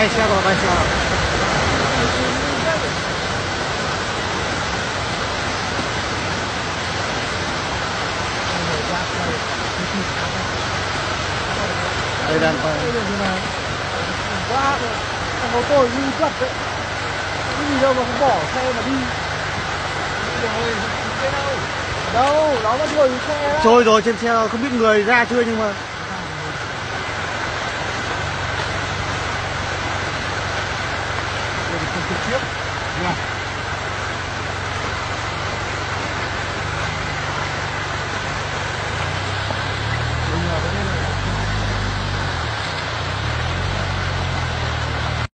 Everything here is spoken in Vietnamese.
bay xe rồi bay xe đây đang quay quá thằng ô tô như quật đấy cái gì đâu mà không bỏ xe mà đi đâu nó vẫn ngồi xe đó trôi rồi trên xe không biết người ra chưa nhưng mà Yep. Yeah.